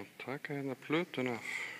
og taka hérna plötun af